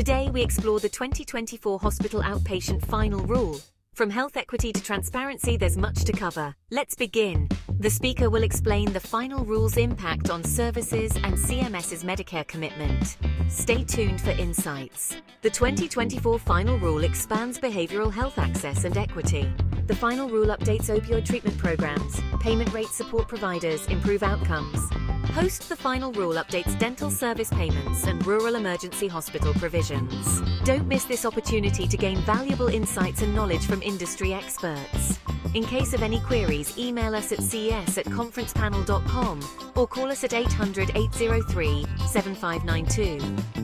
Today we explore the 2024 Hospital Outpatient Final Rule. From health equity to transparency, there's much to cover. Let's begin. The speaker will explain the final rule's impact on services and CMS's Medicare commitment. Stay tuned for insights. The 2024 final rule expands behavioral health access and equity. The final rule updates opioid treatment programs, payment rate support providers, improve outcomes. Host the final rule updates dental service payments and rural emergency hospital provisions. Don't miss this opportunity to gain valuable insights and knowledge from industry experts. In case of any queries, email us at cs at conferencepanel.com or call us at 800 803 7592.